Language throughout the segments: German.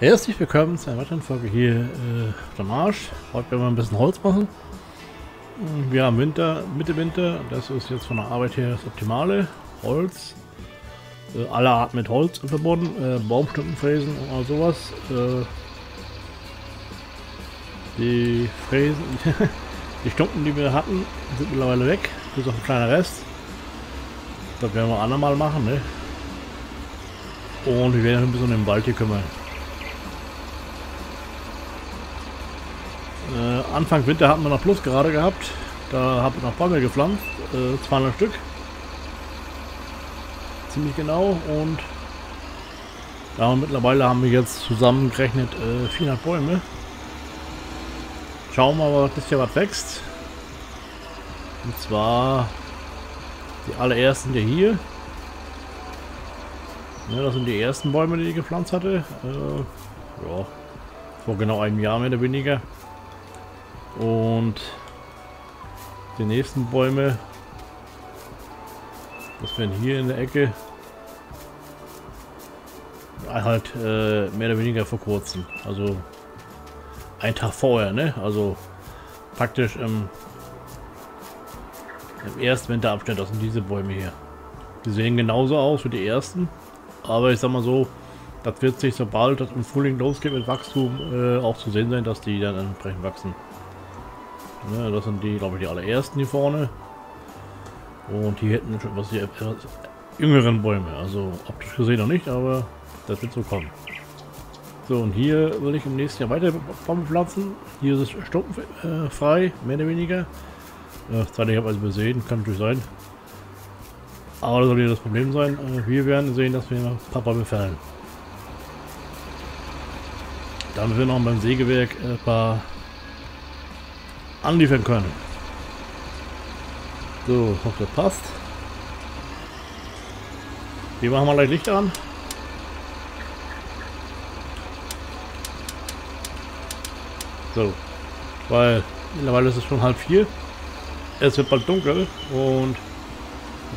Herzlich willkommen zu einer weiteren Folge hier äh, auf der Marsch. Heute werden wir ein bisschen Holz machen. Wir haben Winter, Mitte Winter, das ist jetzt von der Arbeit her das Optimale. Holz, äh, alle Arten mit Holz verbunden, äh, Baumstücken fräsen und all sowas. Äh, die Fräsen, die Stumpen, die wir hatten, sind mittlerweile weg, bis auf ein kleiner Rest. Das werden wir andermal machen, ne? Und wir werden ein bisschen um den Wald hier kümmern. Äh, Anfang Winter hatten wir noch Plus gerade gehabt. Da habe ich noch Bäume gepflanzt. Äh, 200 Stück. Ziemlich genau. Und ja, und mittlerweile haben wir jetzt zusammengerechnet äh, 400 Bäume. Schauen wir mal, ob das hier was wächst. Und zwar die allerersten der hier. Ja, das sind die ersten Bäume, die ich gepflanzt hatte. Äh, ja, vor genau einem Jahr mehr oder weniger. Und die nächsten Bäume, das werden hier in der Ecke halt äh, mehr oder weniger vor kurzem. Also ein Tag vorher, ne? Also praktisch im, im ersten Winterabschnitt, das sind diese Bäume hier. Die sehen genauso aus wie die ersten, aber ich sag mal so, das wird sich sobald das im Frühling losgeht mit Wachstum äh, auch zu sehen sein, dass die dann entsprechend wachsen. Ne, das sind die, glaube ich, die allerersten hier vorne. Und hier hätten schon was die etwas jüngeren Bäume. Also optisch gesehen noch nicht, aber das wird so kommen. So, und hier will ich im nächsten Jahr weiter Bäume pflanzen. Hier ist es stumpenfrei, äh, mehr oder weniger. Äh, zwar nicht, habe also übersehen, kann natürlich sein. Aber das soll nicht das Problem sein. Äh, wir werden sehen, dass wir ein paar Bäume fällen. Dann wir noch beim Sägewerk ein paar anliefern können. So, ich hoffe, das passt. Hier machen wir gleich Licht an. So, weil mittlerweile ist es schon halb vier. Es wird bald dunkel und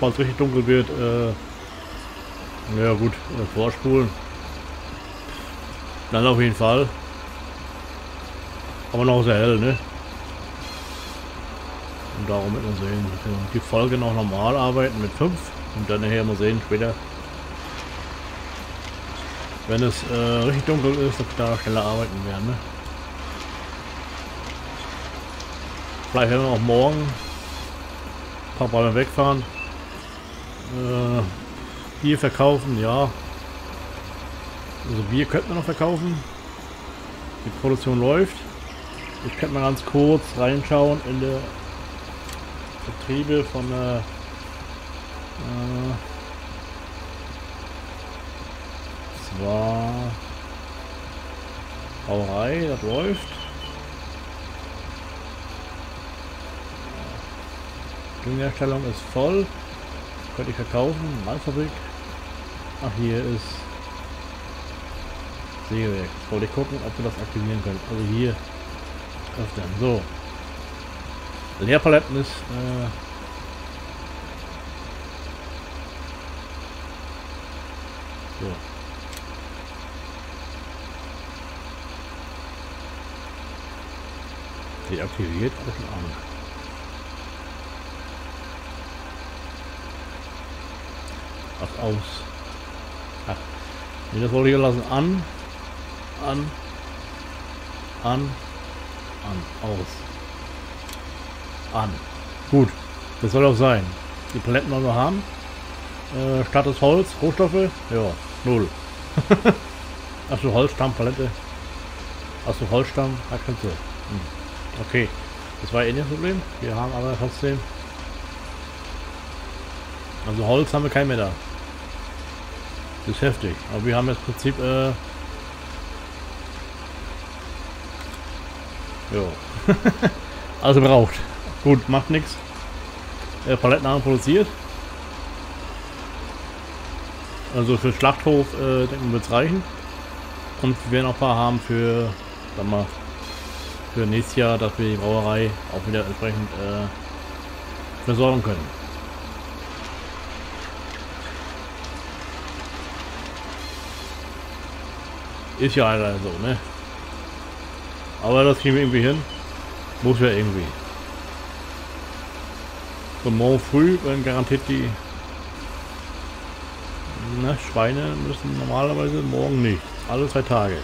bald es richtig dunkel wird, äh, ja gut, äh, vorspulen. Dann auf jeden Fall. Aber noch sehr hell, ne? Darum man sehen, die Folge noch normal arbeiten mit 5 und dann nachher mal sehen später, wenn es äh, richtig dunkel ist, wir da schneller arbeiten werden. Ne? Vielleicht werden wir auch morgen ein paar Bäume wegfahren. Äh, Bier verkaufen, ja. Also Bier könnte man noch verkaufen. Die Produktion läuft. Ich könnte mal ganz kurz reinschauen in der Betriebe von der äh, zwar Brauerei, das läuft. Düngerstellung ist voll. Könnte ich verkaufen. Malfabrik. Ach, hier ist Sägewerk. Jetzt wollte ich gucken, ob wir das aktivieren können. Also hier öffnen. So. Leerpaletten ist äh, so. Deaktiviert auch schon an. Ach, aus. Ach. Nee, das wollte ich lassen. An. An. An. An. Aus an. Gut, das soll auch sein. Die Paletten wollen wir haben. Äh, Status Holz, Rohstoffe, ja, null. Achso, Holzstamm, Palette. Achso, Holzstamm, kannst du. Hm. Okay, das war eh nicht Problem. Wir haben aber trotzdem. Also Holz haben wir kein mehr da. Das ist heftig. Aber wir haben jetzt im Prinzip äh, Ja. also braucht. Gut, macht nichts. Äh, Palettenarm produziert. Also für Schlachthof äh, denken wird es reichen. Und wir werden auch ein paar haben für, sag mal, für nächstes Jahr, dass wir die Brauerei auch wieder entsprechend äh, versorgen können. Ist ja leider so, ne? Aber das kriegen wir irgendwie hin. Muss ja irgendwie. Morgen früh werden garantiert die na, Schweine müssen normalerweise morgen nicht. Alle zwei Tage.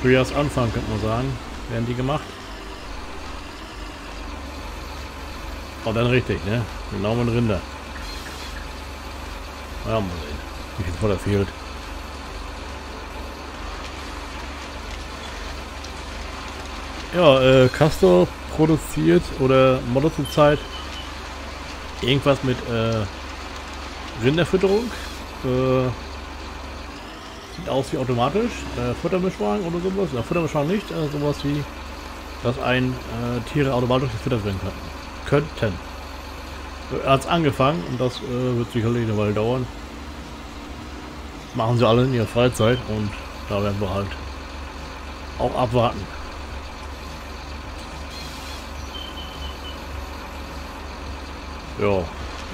Frühjahrsanfang könnte man sagen, werden die gemacht. Oh, dann richtig, ne? Genau mit Rinder. Ja, mal sehen, wie viel Futter fehlt. Ja, äh, Castor produziert oder moddet zurzeit irgendwas mit äh, Rinderfütterung. Äh, sieht aus wie automatisch. Äh, Futtermischwagen oder sowas. Na, Futtermischwagen nicht. Äh, sowas wie, dass ein äh, Tiere automatisch gefüttert werden können. Könnten. Er hat es angefangen und das äh, wird sicherlich eine Weile dauern. Machen sie alle in ihrer Freizeit und da werden wir halt auch abwarten. Ja,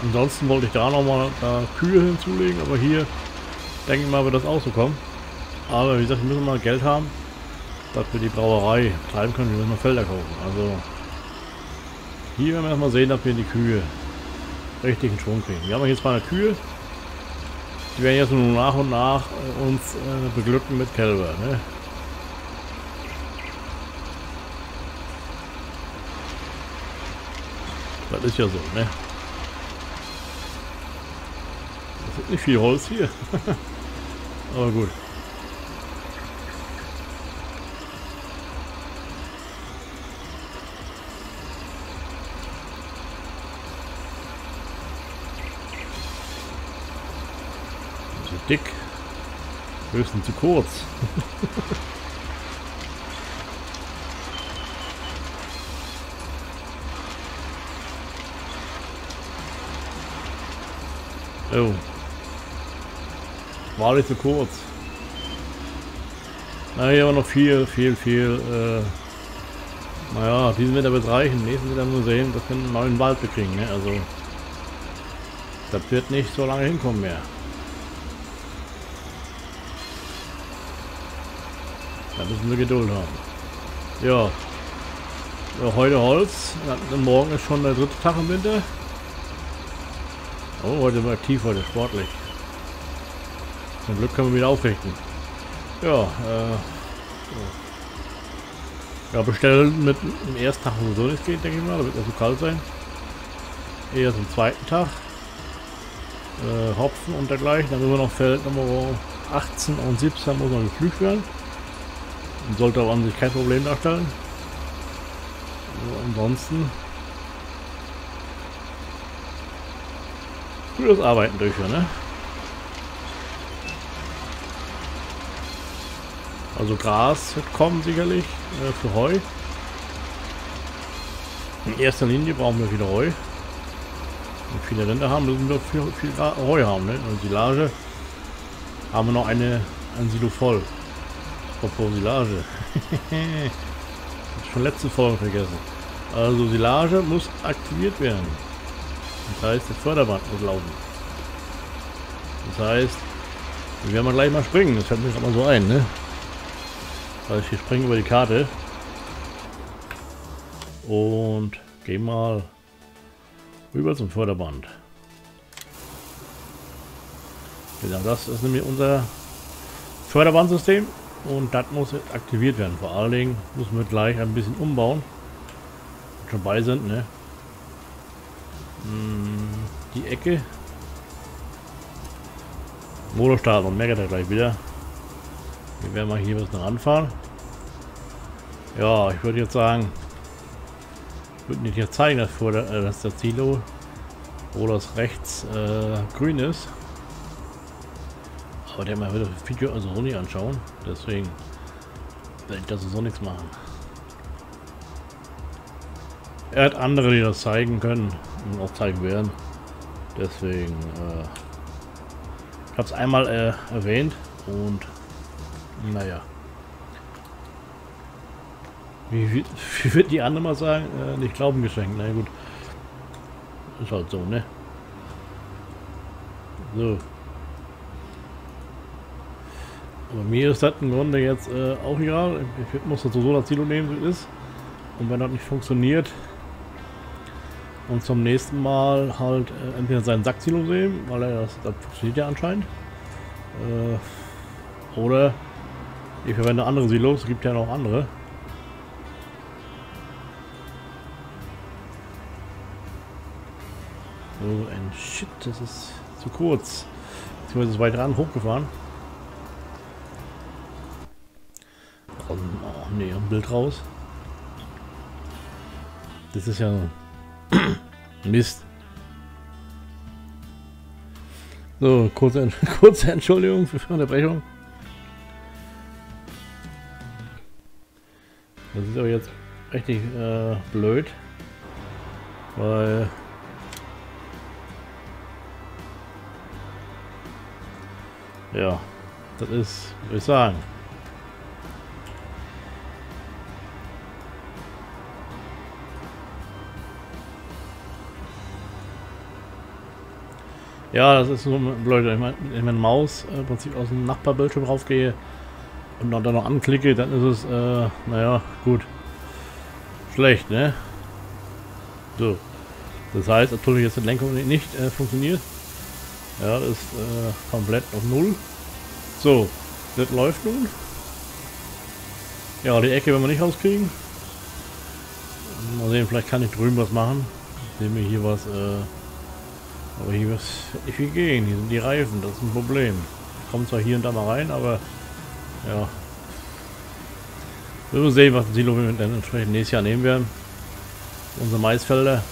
ansonsten wollte ich da nochmal äh, Kühe hinzulegen, aber hier denke ich mal wird das auch so kommen. Aber wie gesagt, wir müssen mal Geld haben, dass wir die Brauerei treiben können, wir müssen mal Felder kaufen. Also hier werden wir erstmal sehen, dass wir die Kühe richtigen Schwung kriegen. Wir haben mal eine Kühe. Die werden jetzt nur nach und nach äh, uns äh, beglücken mit Kälber. Ne? Das ist ja so, ne? Das ist nicht viel Holz hier. Aber gut. dick. Höchstens zu kurz. oh. War nicht zu kurz. Na, hier aber noch viel, viel, viel. Äh, naja, diesen Winter wird reichen. Nächsten Winter nur sehen, dass wir einen neuen Wald bekriegen. Ne? Also, das wird nicht so lange hinkommen mehr. Da müssen wir Geduld haben. Ja. ja heute Holz. Ja, morgen ist schon der dritte Tag im Winter. Oh, heute war aktiv, heute sportlich. Zum Glück können wir wieder aufrichten. Ja, äh, ja, bestellen mit dem ersten Tag sowieso nicht geht, denke ich mal. Da wird ja so kalt sein. Eher zum zweiten Tag. Äh, Hopfen und dergleichen. Dann wir noch Feld Nummer 18 und 17 muss noch gepflügt werden. Sollte aber an sich kein Problem darstellen. Also ansonsten das Arbeiten durchführen, ne? Also Gras wird kommen sicherlich äh, für Heu. In erster Linie brauchen wir wieder Heu. Wenn wir viele Rinder haben, müssen wir viel, viel Heu haben. Ne? Und Silage haben wir noch eine, ein Silo voll. Apropos Silage. schon letzte Folge vergessen. Also Silage muss aktiviert werden. Das heißt, das Förderband muss laufen. Das heißt, wir werden mal gleich mal springen. Das fällt mir gerade mal so ein, ne? Also ich springen über die Karte. Und gehen mal rüber zum Förderband. Genau, das ist nämlich unser Förderbandsystem. Und das muss aktiviert werden. Vor allen Dingen müssen wir gleich ein bisschen umbauen. Schon bei sind, ne? Hm, die Ecke. Motor starten und merkt er gleich wieder. Wir werden mal hier was noch anfahren. Ja, ich würde jetzt sagen, ich würde nicht hier zeigen, dass, vor der, äh, dass das Silo, wo das rechts äh, grün ist, aber der mal wieder das Video also auch nicht anschauen. Deswegen werde ich das so nichts machen. Er hat andere, die das zeigen können und auch zeigen werden. Deswegen, äh, ich habe es einmal äh, erwähnt und naja. Wie, wie, wie wird die andere mal sagen? Äh, nicht Glauben geschenkt. Na gut. Ist halt so, ne? So. Aber mir ist das im Grunde jetzt äh, auch egal. Ich muss das so das Silo nehmen, wie es ist. Und wenn das nicht funktioniert, und zum nächsten Mal halt äh, entweder seinen Sacksilo sehen, weil er das, das funktioniert ja anscheinend. Äh, oder ich verwende andere Silos, es gibt ja noch andere. So ein Shit, das ist zu kurz. Beziehungsweise ist weiter an hochgefahren. Oh, nee, ein Bild raus. Das ist ja Mist. So, kurze, kurze Entschuldigung für die Unterbrechung. Das ist aber jetzt richtig äh, blöd, weil ja, das ist, würde ich sagen. Ja, das ist so blöd. Ich meine, wenn meine Maus äh, im Prinzip aus dem Nachbarbildschirm raufgehe und dann noch anklicke, dann ist es, äh, naja, gut. Schlecht, ne? So. Das heißt, natürlich jetzt die Lenkung nicht äh, funktioniert. Ja, das ist äh, komplett auf Null. So, das läuft nun. Ja, die Ecke werden wir nicht rauskriegen. Mal sehen, vielleicht kann ich drüben was machen. Sehen wir hier was, äh, aber hier wird nicht viel gehen. Hier sind die Reifen, das ist ein Problem. Kommen zwar hier und da mal rein, aber ja. Wir sehen, was Silo wir dann entsprechend nächstes Jahr nehmen werden. Unsere Maisfelder.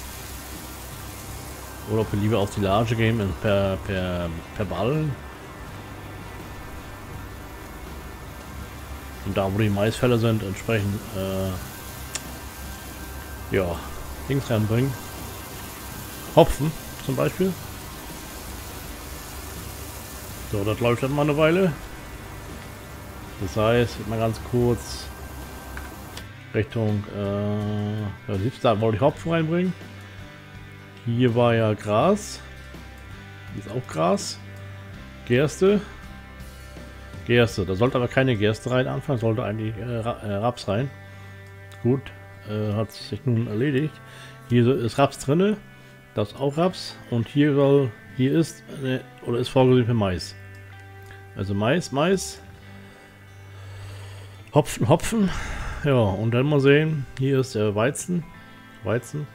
Oder ob wir lieber auf die Large gehen per, per, per Ballen. Und da wo die Maisfelder sind, entsprechend äh, ja, Dings reinbringen. Hopfen zum Beispiel. So, das läuft dann mal eine Weile. Das heißt, mal ganz kurz Richtung, äh, da wollte ich Hopfen reinbringen. Hier war ja Gras. Hier ist auch Gras. Gerste. Gerste. Da sollte aber keine Gerste rein anfangen, sollte eigentlich äh, äh Raps rein. Gut, äh, hat sich nun erledigt. Hier ist Raps drinne. Das ist auch Raps. Und hier soll, hier ist, eine, oder ist vorgesehen für Mais. Also Mais, Mais. Hopfen, Hopfen. Ja, und dann mal sehen, hier ist der Weizen. Weizen.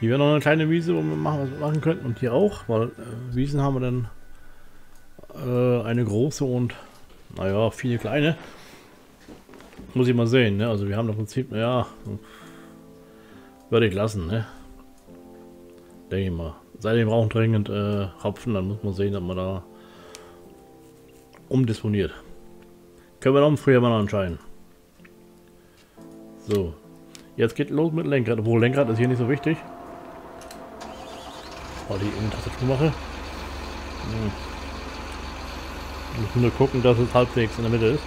Hier wäre noch eine kleine Wiese, wo wir machen, was machen könnten. Und hier auch, weil äh, Wiesen haben wir dann äh, eine große und, naja, viele kleine. Muss ich mal sehen, ne? Also wir haben im Prinzip, naja, würde ich lassen, ne? Denke ich mal. Sei wir brauchen dringend äh, Hopfen, dann muss man sehen, dass man da umdisponiert. Können wir noch früher mal entscheiden. So. Jetzt geht los mit Lenkrad. Obwohl Lenkrad ist hier nicht so wichtig. Weil ich in Tastatur mache. Hm. Muss nur gucken, dass es halbwegs in der Mitte ist.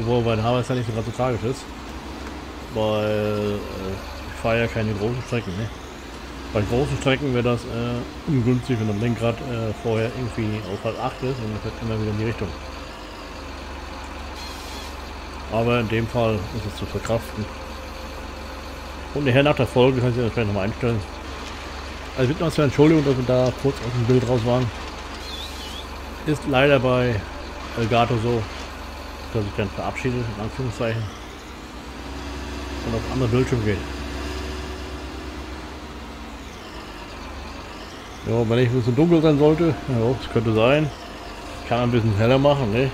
Obwohl bei den Harvester nicht so ganz so tragisch ist. Weil äh, ich fahre ja keine großen Strecken, ne? Bei großen Strecken wäre das äh, ungünstig, wenn das Lenkrad äh, vorher irgendwie auf halb 8 ist und dann fährt immer wieder in die Richtung. Aber in dem Fall ist es zu verkraften. Und nachher nach der Folge kann ich das vielleicht nochmal einstellen. Also bitte noch zur Entschuldigung, dass wir da kurz aus dem Bild raus waren. Ist leider bei Elgato so, dass ich dann verabschiede, in Anführungszeichen. Und auf andere Bildschirm geht. Ja, wenn ich ein bisschen dunkel sein sollte, ja, das könnte sein. Ich kann ein bisschen heller machen, ne?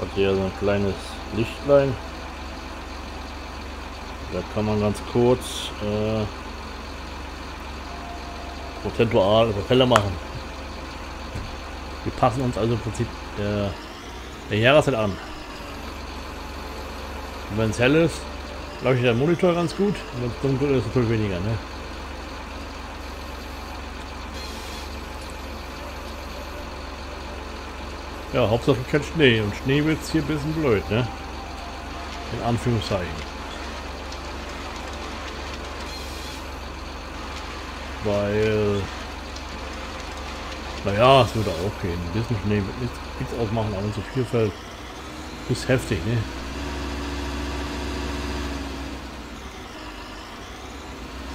Hat hier so ein kleines Lichtlein. Da kann man ganz kurz äh, prozentual heller machen. Wir passen uns also im Prinzip der, der Jahreszeit an. Wenn es hell ist, leuchtet der Monitor ganz gut. Wenn es dunkel ist, natürlich weniger. Ne? Ja, Hauptsache kein Schnee. Und Schnee wird hier ein bisschen blöd, ne? In Anführungszeichen. Weil Naja, es würde auch gehen. Ein bisschen Schnee wird nichts, nichts ausmachen, aber so viel fällt. Ist heftig, ne?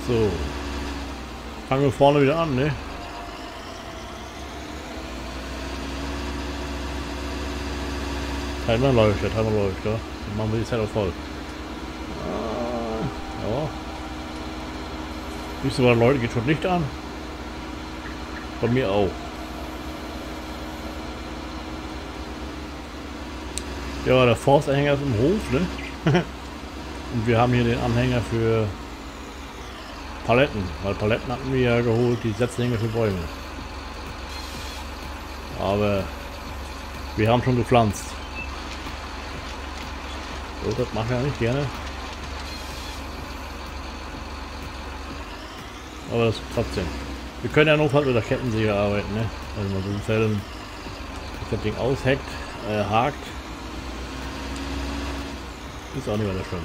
So. Fangen wir vorne wieder an, ne? Timer läuft, der Timer läuft, ja. Dann machen wir die Zeit auch voll. Ah, ja. Siehst du, bei den Leuten geht schon Licht an. Bei mir auch. Ja, der Forstanhänger ist im Hof, ne? Und wir haben hier den Anhänger für Paletten, weil Paletten hatten wir ja geholt, die Setzlinge für Bäume. Aber wir haben schon gepflanzt. So, das mache ich ja nicht gerne. Aber das trotzdem. Wir können ja noch halt mit der Kettensäge arbeiten, ne? Also in so Fällen das Ding aushackt, äh, hakt. Ist auch nicht weiter schön.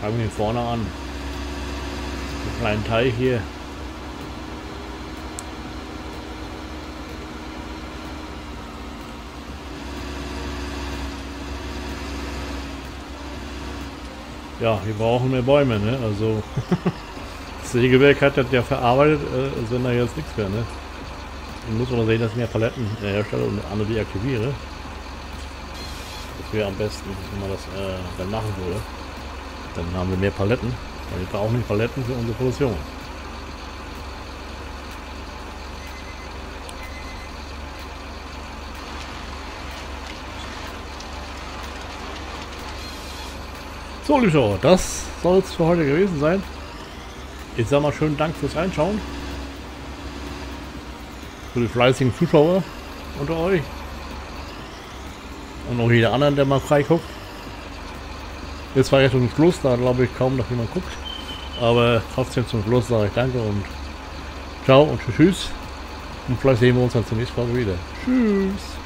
Fangen wir vorne an. Den kleinen Teil hier. Ja, wir brauchen mehr Bäume, ne? Also das Sägewerk hat das ja verarbeitet, äh, sind da jetzt nichts mehr, ne? Ich muss auch sehen, dass ich mehr Paletten äh, herstelle und andere deaktiviere. Das wäre am besten, wenn man das äh, dann machen würde. Dann haben wir mehr Paletten. Weil wir brauchen nicht Paletten für unsere Produktion. So, Zuschauer, das soll es für heute gewesen sein. Ich sage mal schönen Dank fürs Reinschauen. Für die fleißigen Zuschauer unter euch. Und auch jeder anderen, der mal frei guckt. Jetzt war ja schon Schluss, da glaube ich kaum noch jemand guckt. Aber trotzdem zum Schluss sage ich Danke und ciao und tschüss. Und vielleicht sehen wir uns dann zum nächsten Mal wieder. Tschüss.